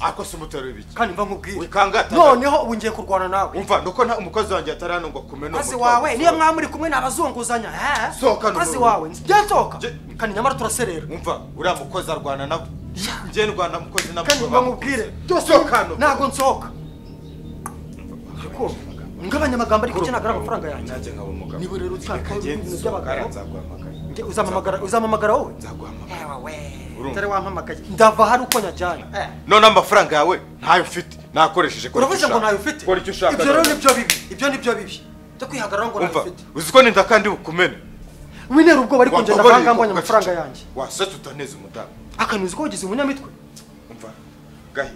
ako se umutero w'ibiki kandi mva nkubwire wikangata noneho ubu ngiye kurwana nawe. Umva nuko nta umukozi wanjye atari hano ngo akume kazi wawe niyo mwaba muri kumwe nabazunguzanya? Sohoka kazi wawe nsohoka kandi nyamara turaserera. Umva uriya mukozi arwana nabo njye ndwana mukozi nabo kandi mva nkubwire. Ntabwo nsohoka ngabanya amagambo ariko ari amafaranga yanjye. Niba rero Kagenzi ibintu by'abagabo uzampamagara wowe? Nzaguhamagara? Utari wampamagaye ndava hari uko nyajyana Eh. none amafaranga yawe ntayo mfite nakoresheje kora icyo uravuze ngo ushaka. ntayo ufite? Kora icyo ushaka ibyo rero ni byo bibi. Ibyo ni byo bibi. Byo kwihagararaho ngo ntayo ufite. uzi ko ninda kandi bukumene? Winera ubwoba ariko ngenda Wakabaye vanga mbonye amafaranga yanjye. wasetse utaneze umudamu. Akanuzi ko wagize umunyamitwe umva gahi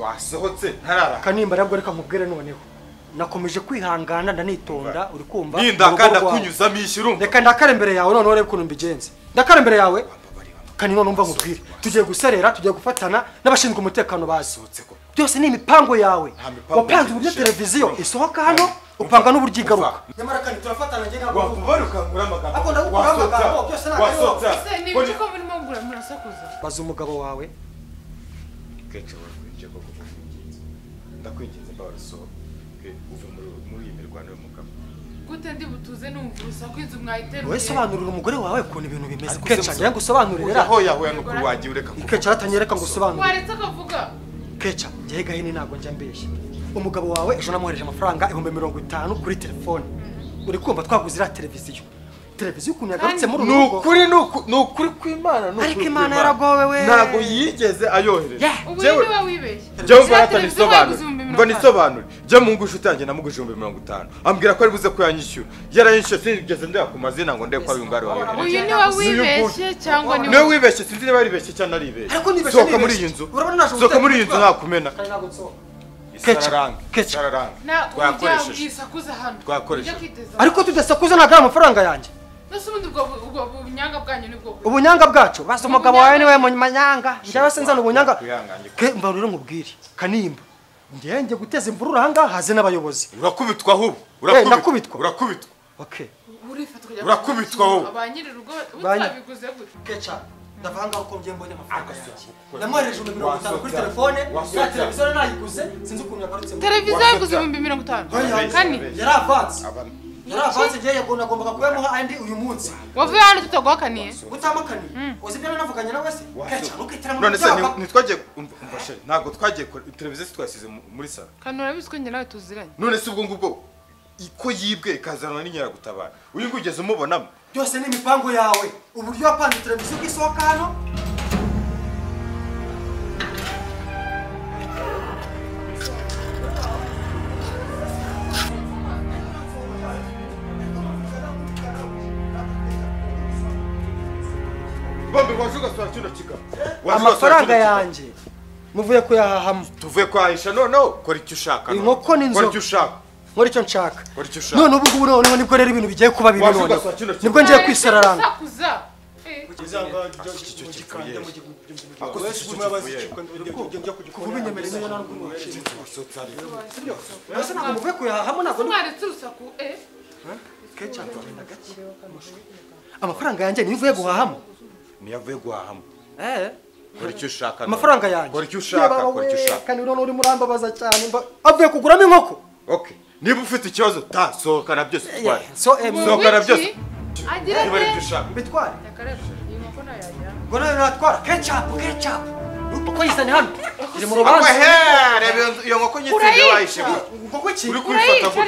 wasohotse ntarara. Kanimba nabwo reka nkubwire noneho. Nakomeje kwihangana ndanitonda uri kumva ninda kandi akunyuzamo ishyura umva reka ndakara imbere yawe noneho urebe ukuntu mbigenze ndakara imbere yawe? Kandi none umva nkubwire tugiye guserera tugiye gufatana n'abashinzwe umutekano bazi wasohotse ko. Byose ni imipango yawe. Wapanze uburyo televiziyo isohoka hano upanga n'uburyo igaruka. Nyamara kandi turafatana njye ntabwo wakubara ukangura amagambo Ako ndagukuraho amagambo, byose ntabwo ari wowe. ese ni ibiki ko murimo kugura murasakuza? Baza umugabo wawe. Kenshi wakwinjiye koko kukwinginze ndakwinginze mbabara usohoke uve muri muri iyi mirwano y'umugabo. Gute ndi butuze numva urusaku inzu mwayiteruye wowe sobanurira umugore wawe ukuntu ibintu bimeze. Ariko keca se njya ngusobanurira. Hoya hoya nukuri wagiye ureka kuvuga. keca ratanyereka ngo usobanurire waretse akavuga keca njyewe gahini ntabwo njya mbeshya. Umugabo wawe ejo namwohereje amafaranga ibihumbi mirongo itanu kuri telefone. Uri kumva twaguze iriya televiziyo. Televiziyo ukuntu yagarutse muri uru ni rugo. ukuri ni uku- ni ukuri kw'imana ni Ariko ukuri Imana kw'Imana. yaragowe we. ntabwo yigeze ayohereje. Ubu Jewe- ni we wibeshye jyewe Iriya mbona itanu. nisobanure. Jya mu ngusho utange namuguje ibihumbi mirongo itanu. Ambwira ko ari buze ko yanyishyura yaranyishyuye sinigeze ndeba ku mazina ngo ndebe ko ari ngari wayohereje uyu ni we wibeshye cyangwa ni we ni we wibeshye sinzi niba yaribeshye cyangwa naribeshye sohoka muri iyi nzu. Sohoka muri iyi nzu ntakumena ariko tudasakuza ntabwo ari amafaranga yanjye ni ubunyanga bwacu? Basa umugabo wawe ni we manyanga njyewe sinzana ubunyanga. Mva rero nkubwire. Kanimba. Njye guteza imvururu ahangaha? Haze n'abayobozi. Urakubitwa ahubwo Eh, urakubitwa? ukajya Urakubitwa? Wowe. ba nyir'urugo utabiguze gute? Keca ndava ahangaha uko mgiye mbonye amafaranga yanjye. namwohereje ibihumbi mirongo itanu kuri telefone ya televiziyo nayiguze sinzi ukuntu yagarutse televiziyo yaguze ibihumbi mirongo itanu. Kane yari avanze yari avanze njyewe yagomba nagombaga kuyamuha andi uyu munsi? Wavuye hano tutaguhakaniye utamakaniye uzi ibyo navuganye nawe se none se ntitwagiye umva sheri ntabwo twagiye kure televiziyo twasize mu- muri salo kane urabizi ko njye nawe tuziranye. None se ubwo ngubwo ko yibwe ikazanwa n'inyaragutabara uyu nguyu ugeze umubonamo. Byose ni imipango yawe. Uburyo wapanze televiziyo isohoka hano? Amafaranga yanjye muvuye kuyahahamo tuvuye kwahisha noneho kora icyo ushaka Inkoko icyo ushaka nkora icyo nshaka none ubu ngubu noneho ni bwo rero ibintu bigiye kuba bibi noneho ni bwo ngiye kwisararanga Eh, muvuye kuyahahamo ntabwo ni- eh amafaranga yanjye niyo uvuye guhahamo niyo avuye guhahamo Eh, kora icyo ushaka amafaranga yanjye kora icyo ushaka kora icyo ushaka kandi none urimo urambabaza cyane mba- avuye kuguramo inkoko. Oke niba ufite ikibazo ta sohokana byose utware. Eh, Sohokana byose. niba ari ibyo ushaka mbitware ngo nawe natwara. Kecapu kecapu uko yizanye hano. Iri mu rubanza. Reba iyo- nkoko nyitsinze Urayica. wahishe nkoko ki uri kubifata gutya.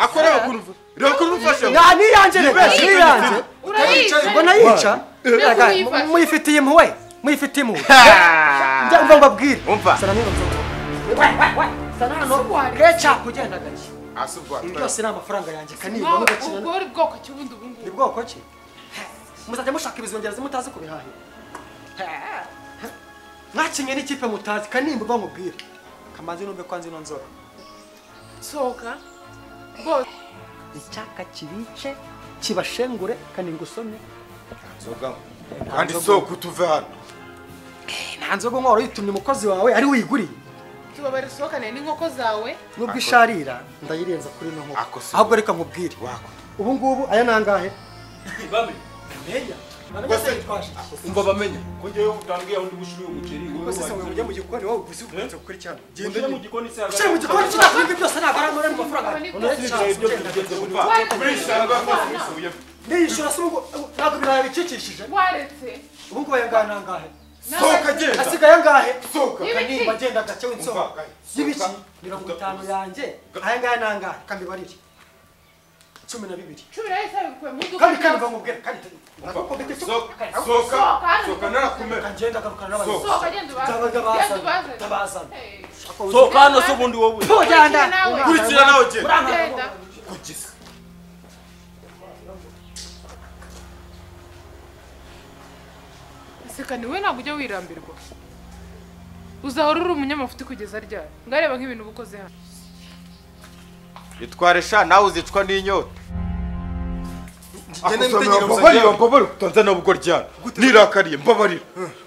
Ariko reba ukuntu reba ukuntu ufashe Ya, niyanjye reba niyanjye urayica ngo nayica. Muyifitiye impuhwe muyifitiye impuhwe njya mva mbabwire sana nino nzoga we we we sana hano kecapu ugenda gake ibi byose ni amafaranga yanjye kanimba Ubwo- mugakina ubwo uri bwoko ki ubundi ubu ni ngubu bwoko ki muzajya mushaka ibizongereza mutazi kubihahira mwakinye n'ikipe mutazi kanimba uva mubwire kamanzi numve ko nzi ino nzoga sohoka bose icyaka kibice kibashengure ngusomye Nzoga. kandi soko tuve hano. Nta nzoga nkora uyitumye umukozi wawe ari wiguriye tubabare usohokane n'inkoko zawe? Nubwo isharira ndayirenza kuri ino nkoko. Ahubwo reka nkubwire. Wako. Ubu ngubu aya ni angahe? Umva bamenya. Ko ngewe utambwiye aho ndi bushire uyu muceri Ubwo se wowe ujya mu gikoni wowe uzi ukunze kuri cyane genda mu gikoni se mu gikoni byose ntabwo ari amore mu mafaranga Aba ni none se ibirayi byo bigeze muri ndiyishyura se ubwo ntabwo ibirayi bicikishije waretse ubu ngubu ayangana angahe sohoka genda asigaye angahe sohoka Y'ibiki? nimba agenda gake w'insoba Umva, y'ibiki sohoka. mirongo itanu yanjye aya ngaya ni angahe kambibarire cumi na bibiri cumi na rimwe bikuye mu iduka kandi kandi ryose. bamubwira kandi ntabwo mbite sohoka Sohoka, sohoka hano sohoka mu narakumera kagenda agarukana n'abantu Sohoka. sohoka genda ubaze Ndabaga genda bazana. ubaze Ndabazana. Hey. sohoka hano se ubundi wowe ntugenda nawe. kurikira nawe genda genda kugisa seka ni we ntabwo ujya wirambirwa. Uzahora uri umunyamafuti kugeza ryari ngareba nk'ibintu uba ukoze hano. Itware sha nawe uzicwa n'inyota. Mbabarira mbabarira utanze nabwo ryana nirakariye mbabarira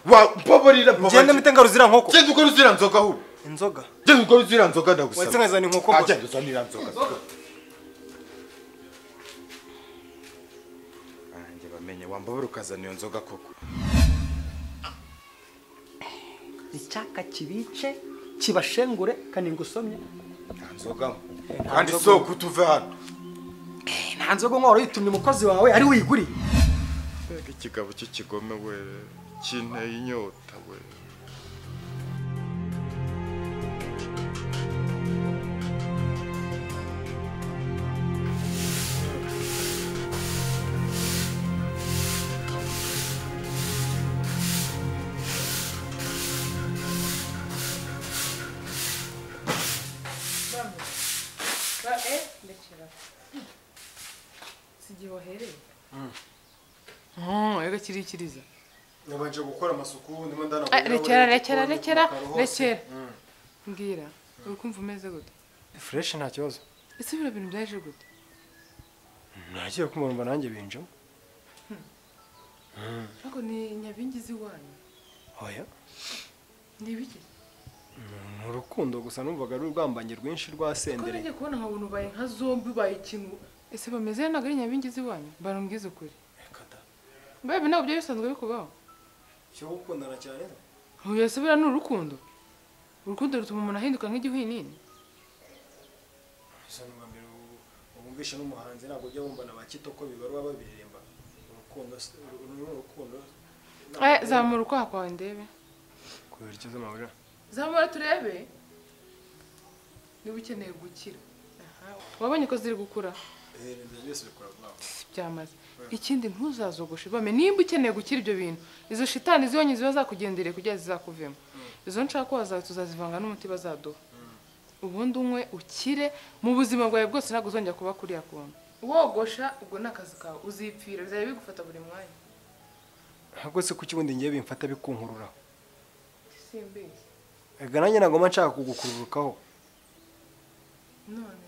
wa mbabarira ngende mbabarira mite ngaruzira nkoko. Genda ukora uzira nzoga ahubwo inzoga? Genda ukora uzira nzoga ndagusaba nkazana inkoko Ah, gusa genda uzanira nzoga. Nanjye bamenye wambabara ukazana iyo nzoga koko. Icyaka kibice kibashengure kandi ngusomye. Nta nzoga kandi soko utuve hano. Nta nzoga nk'uwari uyitumye umukozi wawe ari wiguriye mbega ikigabo cy'ikigome we kinteye inyota we si igihe wahereye ega kirikiriza. Nabanje gukora amasuku ndimo ndana rekera rekera rekera rekera. Mbwira uri kumva umeze gute? Fureshi nta kibazo. Ese bino bintu byaje gute? Nagiye kumurumva nanjye binjemo ariko ni nyabingizi iwanyu oya ni ibiki? Ni urukundo gusa numvaga ari urwambanyi rwinshi rwa ko sendere kubona nkabona ubaye nka zombi ubaye ikintu ese bameze ntabwo ari nyabingizi iwanyu barumbwiza ukuri. Mbaye ibi ntabwo byari bisanzwe bikubaho. Cyo gukundana cyane ese buriya ni urukundo. Urukundo rutuma umuntu ahinduka nk'igihwinini gusa numva mbere wumvisha n'umuhanzi ntabwo ujya wumva na ba kitoko bibarwa babiririmba urukundo se- uru ni urukundo. Eh, zamura ukwaha kwawe ndebe. Kubera icyo z'amabura zamura turebe. Niba ukeneye gukira. Wabonye ko ziri gukura? Byamaze. Ikindi ntuzazogoshe bame nimba ukeneye gukira ibyo bintu izo shitani zibonye ziba zakugendereye kugira zizakuvemo. Izo nshaka ko wazawe tuzazivanga n'umuti bazaduha. Ubundi unywe ukire mu buzima bwawe bwose ntabwo uzongera kuba kuriya kuntu. Wogosha ubwo ni akazi kawe. Uzipfira bizajya bigufata buri mwanya. Ahubwo se kuki ubundi ngiye bimfata bikunkurura? Simbeshye ega nanjye ntabwo mba nshaka kugukururukaho. None.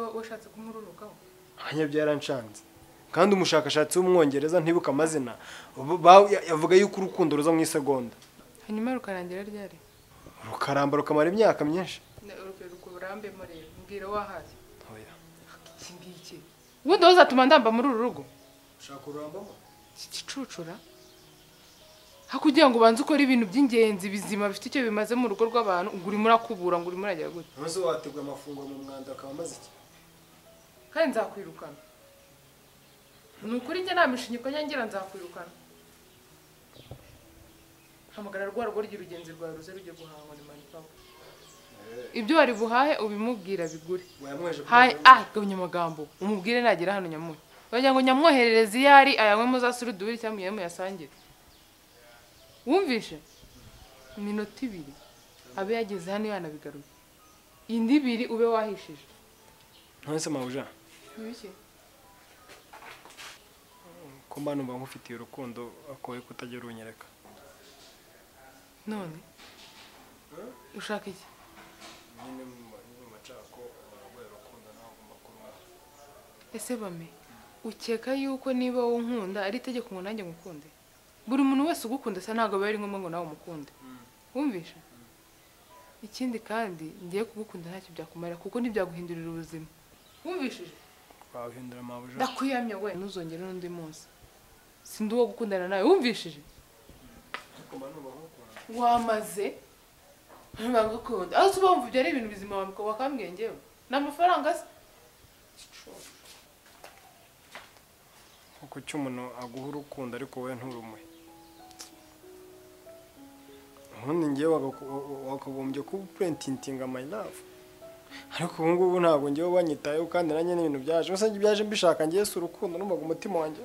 Wa- washatse kumururukaho. Hanya byaranshanze kandi umushakashatsi w'umwongereza ntibuka amazina. Yavuga yuko urukundo ruza mu isegonda. Hanyuma rukarangira ryari? Rukaramba rukamara imyaka myinshi. Urambemo rero mbwira wahaze iki ngiki. Ubundi uzatuma ndamba muri uru rugo? Ushaka ururambamo gicucura hakugira ngo ubanze ukore ibintu by'ingenzi bizima bifite icyo bimaze mu rugo rw'abantu ngo urimo urakubura ngo urimo uragera gute? Maze wategura amafunguro mu mwanda akaba amaze iki? Kandi nzakwirukana. Ni ukuri njye nta mishinyiko nyangira nzakwirukana. Hamagara rwa rugo ry'urugenzi rwawe ruze rujye guhaha ngo nimanikaho ibyo wari buhahe ubimubwira bigure. Hayi ah gabanya amagambo. Umubwire nagera hano nyamuhe wagira ngo nyamwoherereze iyo ari ayanywemo za surudubiri cyangwa muyemo yasangire wumvishe iminota ibiri. Abe yageze hano yanabigaruye indi ibiri ube wahishije. None se mabuja ibiki ko mba numva nkufitiye urukundo akoye kutajya urunyereka. None. Ushaka iki? Ese bame ukeka yuko niba wowe unkunda ari itegeko ngo nanjye ngukunde? Buri muntu wese ugukunda se ntabwo biba ari ngombwa ngo nawe umukunde. Wumvishe ikindi kandi ngiye kugukunda ntacyo byakumarira kuko ntibyaguhindurira ubuzima. Wumvishije wahindura mabuja ndakwiyamye we ntuzongere n'undi munsi. Sindi uwo gukundana nawe. Wumvishije wamaze? Bagakunda aho tuba wumva ibyo ari ibintu bizima wakambwiye ngewe ni amafaranga se kuko icyo umuntu aguha urukundo ariko wowe nturumuhe ubundi ngewe wakagombye kuba upurentintinga love ariko ubu ngubu ntabwo ngewe banyitayeho kandi nanjye n'ibintu byaje. Gusa byaje mbishaka ngewe si urukundo numvaga umutima wanjye.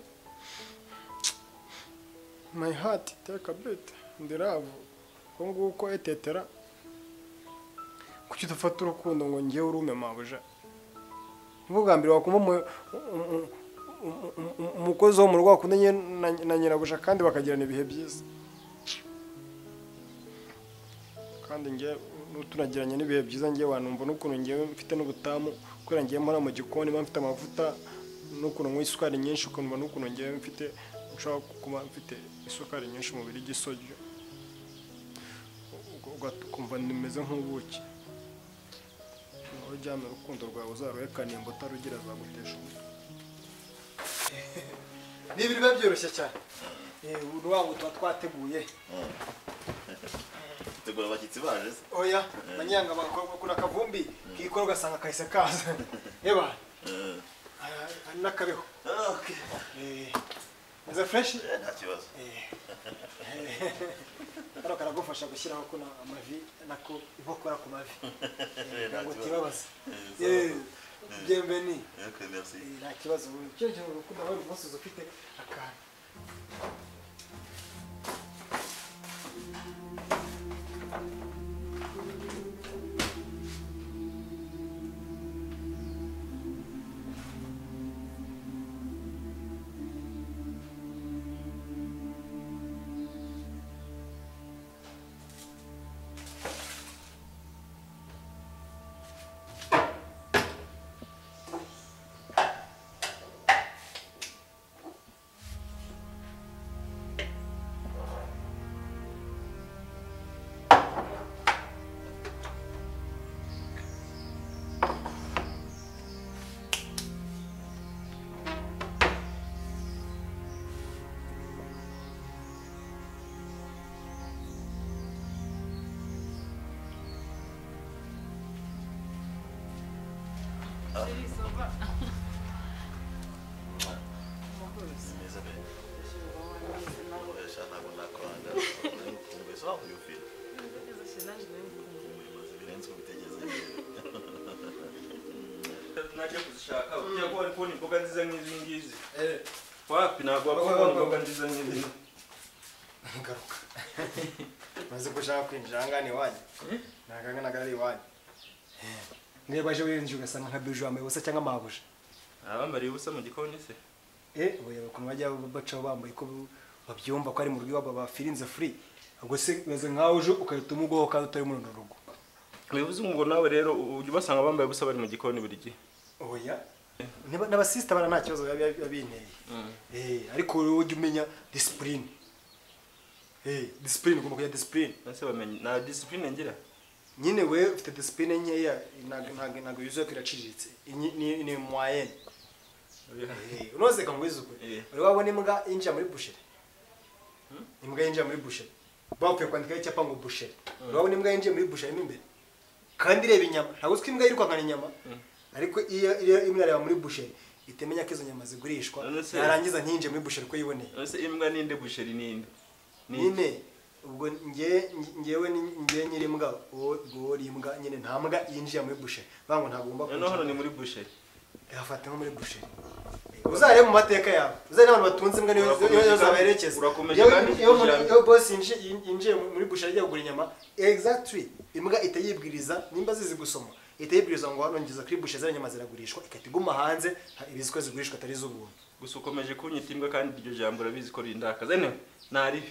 My heart take a beat. Ndi love. Uko nguko etetera kuki udafata urukundo ngo ngewe urume mabuja? Ubwo bwa mbere wakumva umu- umu- umu- umu- umukozi wo mu rugo wakundanye na nyirabuja kandi bakagirana ibihe byiza. Kandi nge tunagiranye n'ibihe byiza ngewe wanumva n'ukuntu ngewe mfite n'ubutamu kubera ngewe mpora mu gikoni mba mfite amavuta n'ukuntu nywa isukari nyinshi ukumva n'ukuntu ngewe mfite nshobora kuba mfite isukari nyinshi mu mubiri igisoryo ukumva nimeze nk'ubuki. Nawe ujyana urukundo rwawe uzaruhekane imbuto rugira azagutesha umutwe. Ni ibintu biba byoroshye cyane urubango tuba twateguye tegura abashyitsi baje se. Oya manyanga bakora akavumbi kikora ugasanga kahise kaza. Eba. Eh, hari n'akabeho. Ah, okay. Eh, meze fureshi Eh, nta kibazo. Kano karagufasha gushyiraho kuno amavi nako inkokora ku mavi. Eh, nta ngo Eh, byembeni Okay, merci. nta kibazo. Cyo cyo urukundo wawe umunsi ufite akantu najya kuzishaka ugiye kuba wari kubona imboga nziza nk'izi ngizi wapi ntabwo wapfa kubona imboga nziza nk'izi ngaruka maze gushaka kwinjira aha ngaha ni iwanyu ntabwo aha ngaha ari iwanyu niba aje winjira ugasanga nka biju wambaye ubusa cyangwa amabuja abambariye ubusa mu gikoni se. Eh oya ukuntu bajya bacaho bambaye ko babyumva ko ari mu rugo iwabo bafirinze free. Ubwo se bimeze nkaho uje ugahita umugoho kandi utari muri runo rugo. Bivuze ngo nawe rero ujya ubasanga bambaye ubusa bari mu gikoni buri gihe. Oya n'abasisita bana nta kibazo biba binteye. Eh ariko ujya umenya discipline. Eh discipline ugomba ese bamenye nta disipurine ngira? Nyine we ufite discipline nkeya ntabwo yuzuye ko iraciriritse. Ni- moyenne Eh, unoze kangwiza ukuri Eh. uri wabona imbwa yinjira muri busheri imbwa yinjira muri busheri bapfuye kwandikaho icyapa ngo busheri uri wabona imbwa yinjiye muri busheri mo imbere. Kandi ireba inyama. Ntabwo uzi ko imbwa yirukankana inyama. Ariko iyo imwe irareba muri busheri ihita imenya ko izo nyama zigurishwa. Yarangiza ntinjire muri busheri uko yiboneye. Imbwa ninde busheri ninde? Ni- nyine ubwo nge ngewe ngewe nyiri imbwa uwo uri imbwa nyine nta mbwa yinjiye muri busheri ntabwo ugomba noneho hano ni muri busheri yafata nko muri busheri uzarebe mu mateka yawe. Uzarebe n'abantu batunze imbwa niyo urakomeje Iyo- bosi yinjiye muri busheri agiye kugura inyama. Exactly. Imbwa ihita yibwiriza nimba zizi gusoma. Ihita yibwiriza ngo hano ngeza kuri busheri ziriya nyama ziragurishwa. Igahita iguma hanze ha- ibizi ko zigurishwa atari iz'ubuntu. Gusa ukomeje kunyita imbwa kandi iryo jambo urabizi ko rindakaza. Ene ntaribi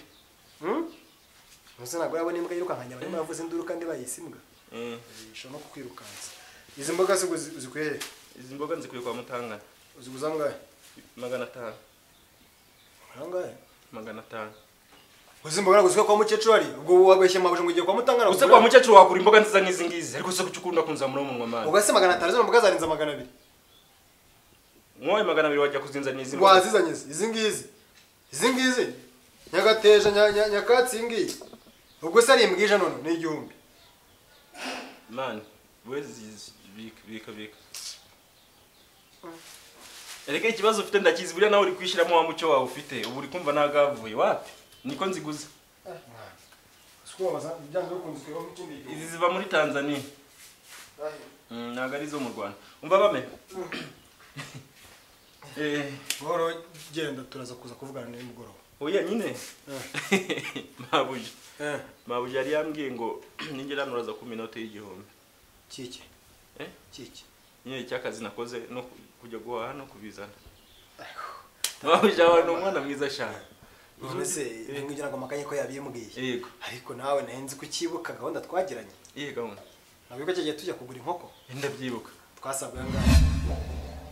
Ntuse ntabwo yabona imbwa yirukankanya barimo baravuza induru kandi bayise imbwa. Eh, ishobora no kukwirukansa. Izi mboga he izi mboga nzikuye kwa mutangana uziguza angahe magana atanu. Angahe magana atanu. Uzi imboga ntabwo kwa mukecuru ari? Ubwo wabeshye mabuja ngo ugiye kwa mutangana use kwa mukecuru wakura imboga nziza nk'izi ngizi ariko se kuki ukunda kunzamura umunwa mani ubwo se magana atanu zino mboga zarenze magana abiri? Mwoye magana abiri wajya kuzinzanira izi mboga. Wazizanye izi? Izi ngizi? Izi ngizi? Nyagateja nya- nya- nyakatsi iyi ngiyi? Ubwo se ari imbwija none? Ni igihumbi. Mani we bika bika bika erega ikibazo ufite ndakizi buriya nawe uri kwishyiramo wa mucyo wawe ufite. Ubu uri kumva nagavuye wapi niko nziguze. Nk'ikindi izi ziva muri tanzania. Mm, ntabwo ari izo mu rwanda. Umva bame Eh, buhoro genda turaza kuza kuvugana nimugoroba. Oya nyine mabuja. Mabuja yari yambwiye ngo ningera hano uraza ku minota y'igihumbi. Kiki? Eh? kiki? Nyine icy'akazi nakoze no ku- kujya guhaha no kubizana. Mabuja wawe ni umwana mwiza cyane. None se ibintu ngira ngo amakaye ko yabimbwiye. Yego. Ariko nawe nari nzi ko ukibuka gahunda twagiranye. Iyihe gahunda nabwo cyagiye tujya kugura inkoko? Ndabyibuka twasabwe angahe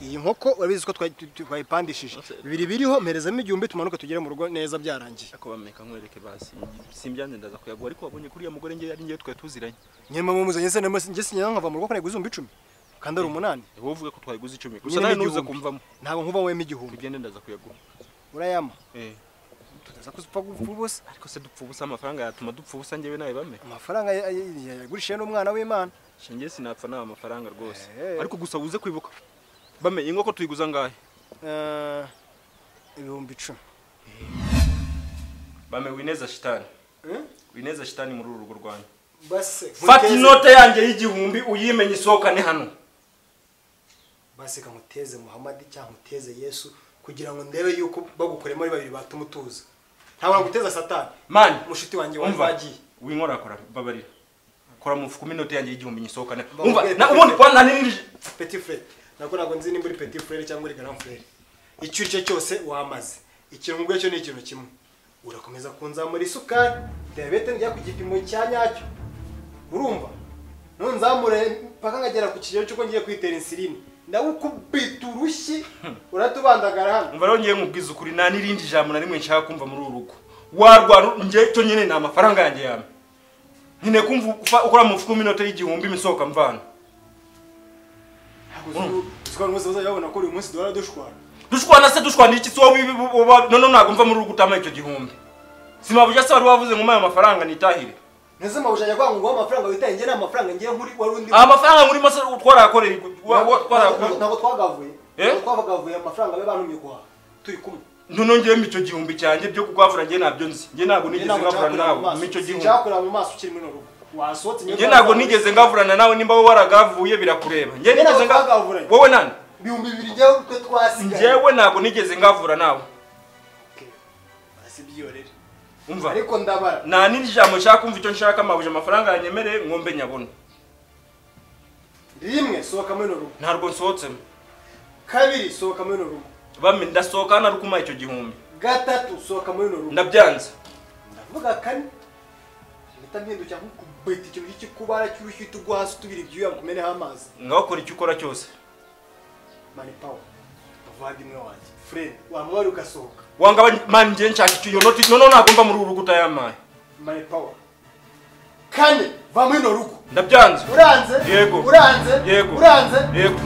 iyi nkoko urabizi ko twayipandishije. Bibiri biriho mperezamo igihumbi tumanuke tugere mu rugo neza byarangiye. Ariko bameka nkwereke basi simbyanze ndaza kuyaguha ariko wabonye kuriya mugore ngewe ari ngewe twari tuziranye. Nyuma mumuzanye se njye sinyana nkava mu rugo ko nayiguze ibihumbi icumi. Kandi ari umunani. wowe uvuge ko twayiguze icumi. Gusa nawe ntuze kumvamo. Ntabwo nkuba wema igihumbi. Tugende ndaza kuyaguha urayama? Eh. Tutaza kuzupfa gupfa ubusa. Ariko se dupfa ubusa amafaranga yatuma dupfa ubusa ngewe nawe bame. Amafaranga ya- ya- ya- yagurishije n'umwana w'imana. Shangiye sinapfa nawe amafaranga rwose. Eh. ariko gusa uze kwibuka. Bame inkoko tuyiguza ngahe? Eh, ibihumbi icumi. Bame wineza shitani Eh? wineza shitani muri uru rugo rwanyu. Fata inote yanjye y'igihumbi uyimenye isohokane hano. Base ka nkuteze muhamadi cyangwa nkuteze yesu kugira ngo ndebe yuko bagukoremo ari babiri batuma utuza ntabwo naguteza satani. Mani umushuti wanjye wagiye winkora kora babarira. Kora mu mufuka inote yanjye y'igihumbi nyisohokane umva ubundi kwa ntanirije petit frere ntabwo ntabwo nzi nimba uri petit frere cyangwa uri frere icyo uri cyo cyose wamaze. Ikintu nkubwiye cyo ni ikintu kimwe. Urakomeza kunzamura isukari. Diyabete njya ku gipimo cya nyacyo. Urumva? Nunzamure mpaka nkagera ku kigero cy'uko ngiye kwitera insiline ndagukubita urushyi. Uratubandagara hano. Umva rero ngiye nkubwiza ukuri nta n'irindi jambo na rimwe nshaka kumva muri uru rugo. Warwara njye cyo nyine ni amafaranga yanjye yame nyine kumva ukora mu mufuka w'inote y'igihumbi imisohoka mvana. Uziko rwose bazajya babona ko uyu munsi duhora dushwana dushwana se dushwana iki si wowe none ntabwo mva muri uru gutama icyo gihumbi simabuja se wari wavuze ngo mpaye amafaranga nitahire nteze mabuja ajya kwanga ngo amafaranga witaye njye amafaranga ngiye nkuri wari undi aya mafaranga ngurimo se twarayakoreye wa- wa- twarayakoreye ntabwo twagavuye twagavuye amafaranga be bantumye guhaha turi kumwe none ngiyemo icyo gihumbi cyanjye byo kugwavura njye ntabyo nzi. Njye ntabwo nigeze ngavura nawe. Mu icyo gihumbi. Cyakureba mu maso ukiri muri rugo wasohotse njye ntabwo nigeze ngavurana nawe nimba wowe waragavuye birakureba. Njye nigeze nga twagavuranye. wowe nani? Ibihumbi bibiri njyewe twe twasigaye. Njyewe ntabwo nigeze ngavura nawe. Umva. Ariko ndabara. Nta n'iri jambo nshaka kumva icyo nshaka amabuje amafaranga yanyemereye ngombe nyabona rimwe sohoka muri rugo ntabwo nsohotsemo. Kabiri sohoka muri rugo bame ndasohoka hano ari kumuha icyo gihumbi. Gatatu sohoka muri rugo ndabyanze. Ndavuga kane. Mpita mpindukira nk'ukubita ikintu cy'ikubara cy'urushyi tugwa hasi tubira ibyuya kumeneho amazi. Ngaho kora icyo ukora cyose? Mani pawa muvandimwe wanjye. Fred wamubara ugasohoka wanga mani njye nshaka icyo iyo noti noneho ntabwo mva muri uru rugo utayamaye mani pawa kane va muri rugo. Ndabyanze. Uranze? Yego. uranze? Yego. uranze? Yego!